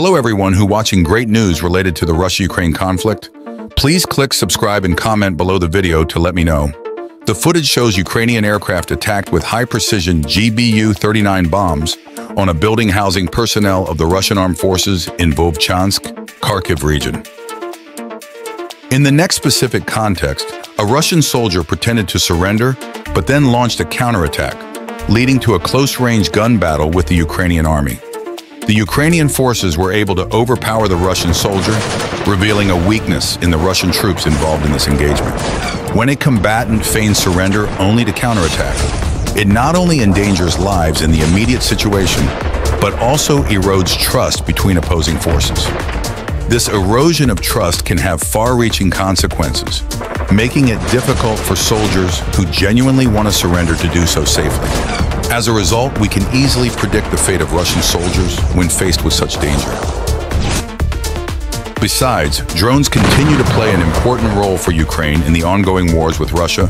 Hello everyone who watching great news related to the Russia-Ukraine conflict. Please click subscribe and comment below the video to let me know. The footage shows Ukrainian aircraft attacked with high-precision GBU-39 bombs on a building housing personnel of the Russian armed forces in Vovchansk, Kharkiv region. In the next specific context, a Russian soldier pretended to surrender, but then launched a counterattack, leading to a close-range gun battle with the Ukrainian army. The Ukrainian forces were able to overpower the Russian soldier, revealing a weakness in the Russian troops involved in this engagement. When a combatant feigns surrender only to counterattack, it not only endangers lives in the immediate situation, but also erodes trust between opposing forces. This erosion of trust can have far-reaching consequences, making it difficult for soldiers who genuinely want to surrender to do so safely. As a result, we can easily predict the fate of Russian soldiers when faced with such danger. Besides, drones continue to play an important role for Ukraine in the ongoing wars with Russia,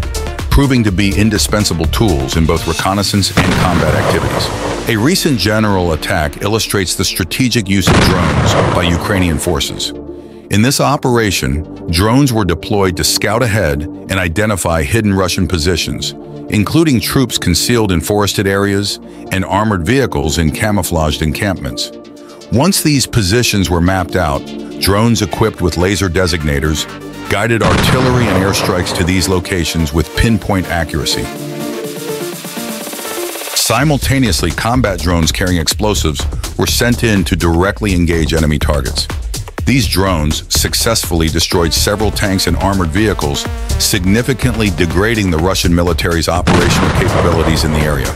proving to be indispensable tools in both reconnaissance and combat activities. A recent general attack illustrates the strategic use of drones by Ukrainian forces. In this operation, drones were deployed to scout ahead and identify hidden Russian positions, including troops concealed in forested areas and armored vehicles in camouflaged encampments. Once these positions were mapped out, drones equipped with laser designators guided artillery and airstrikes to these locations with pinpoint accuracy. Simultaneously, combat drones carrying explosives were sent in to directly engage enemy targets. These drones successfully destroyed several tanks and armored vehicles, significantly degrading the Russian military's operational capabilities in the area.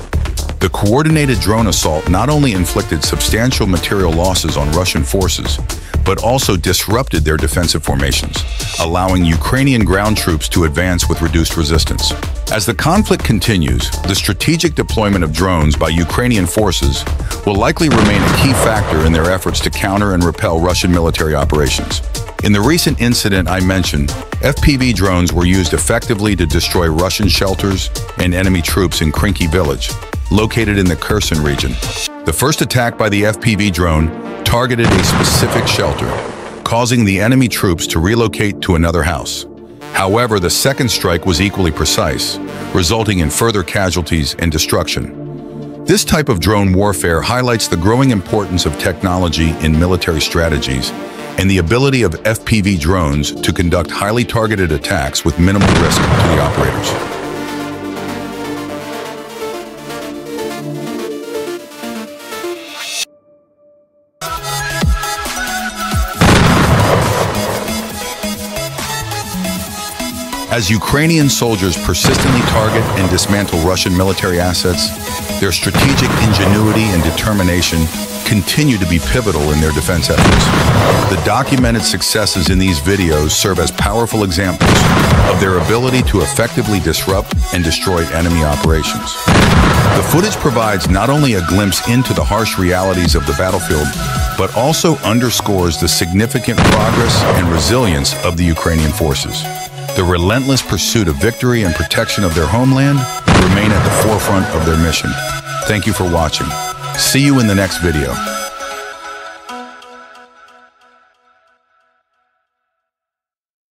The coordinated drone assault not only inflicted substantial material losses on Russian forces, but also disrupted their defensive formations, allowing Ukrainian ground troops to advance with reduced resistance. As the conflict continues, the strategic deployment of drones by Ukrainian forces will likely remain a key factor in their efforts to counter and repel Russian military operations. In the recent incident I mentioned, FPV drones were used effectively to destroy Russian shelters and enemy troops in Krinky village, located in the Kherson region. The first attack by the FPV drone targeted a specific shelter, causing the enemy troops to relocate to another house. However, the second strike was equally precise, resulting in further casualties and destruction. This type of drone warfare highlights the growing importance of technology in military strategies and the ability of FPV drones to conduct highly targeted attacks with minimal risk to the operators. As Ukrainian soldiers persistently target and dismantle Russian military assets, their strategic ingenuity and determination continue to be pivotal in their defense efforts. The documented successes in these videos serve as powerful examples of their ability to effectively disrupt and destroy enemy operations. The footage provides not only a glimpse into the harsh realities of the battlefield, but also underscores the significant progress and resilience of the Ukrainian forces. The relentless pursuit of victory and protection of their homeland remain at the forefront of their mission. Thank you for watching. See you in the next video.